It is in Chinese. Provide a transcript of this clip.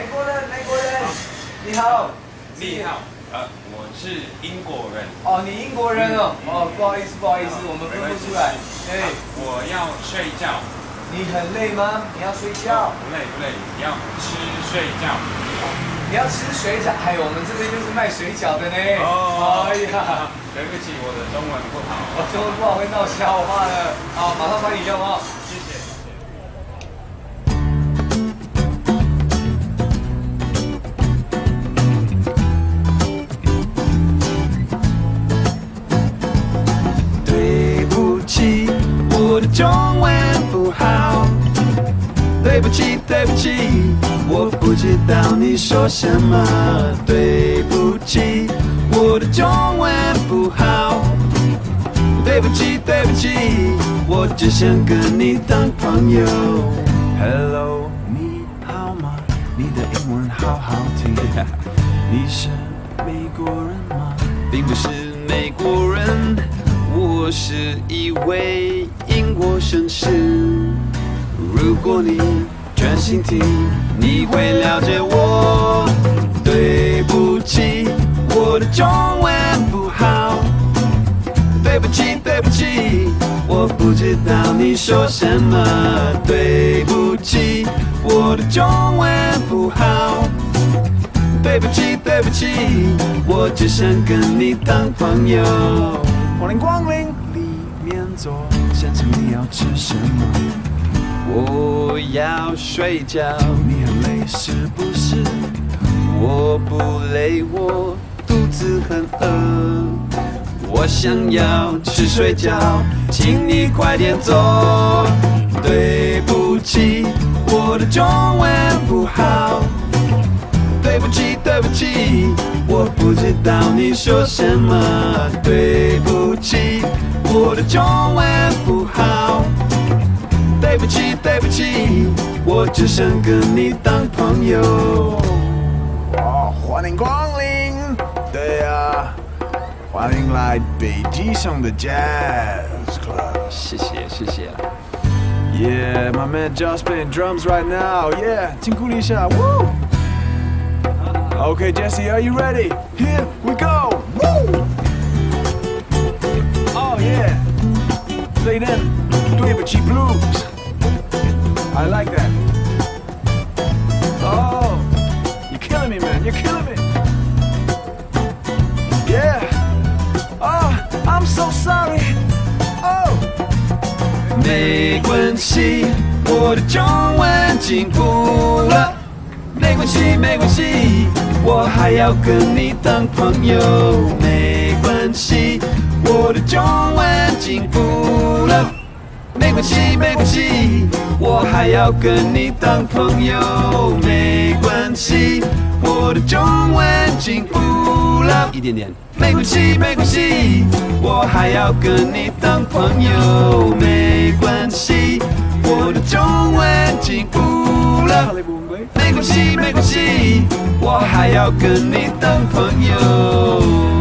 美国人，美国人，你好。你好，呃，我是英国人。哦，你英国人哦。哦，不好意思，不好意思，我们分不出来。哎，我要睡觉。你很累吗？你要睡觉？不累不累，你要吃睡觉。你要吃水饺？哎，我们这边就是卖水饺的呢。哦，哎呀，对不起，我的中文不好。我中文不好会闹笑话的。好，马上帮你用哦。中文不好，对不起，对不起，我不知道你说什么。对不起，我的中文不好，对不起，对不起，我只想跟你当朋友。Hello，你好吗？你的英文好好听。你是美国人吗？并不是美国人，我是一位。英国绅士，如果你专心听，你会了解我。对不起，我的中文不好。对不起，对不起，我不知道你说什么。对不起，我的中文不好。对不起，对不起，我只想跟你当朋友。欢迎光临，面坐。先生，你要吃什么？我要睡觉。你很累是不是？我不累，我肚子很饿。我想要吃睡觉，请你快点走。对不起，我的中文不好。对不起，对不起，我不知道你说什么。对。的中文不好，对不起，对不起，我只想跟你当朋友。哦，欢迎光临，对呀，欢迎来北极上的 Jazz Club。谢谢，谢谢。Yeah, my man just playing drums right now. Yeah，请鼓励一下。Woo! Okay, Jesse, are you ready? Here Dweebuchi blues. I like that. Oh, you're killing me, man. You're killing me. Yeah. Oh, I'm so sorry. Oh. 没关系，我的中文进步了。没关系，没关系，我还要跟你当朋友。没关系。我的中文进步了， 没关系，没关系，我还要跟你当朋友。没关系，我的中文进步了，一点点。没关系，没关系，我还要跟你当朋友。没关系，我的中文进步了，没关系，没关系，我还要跟你当朋友。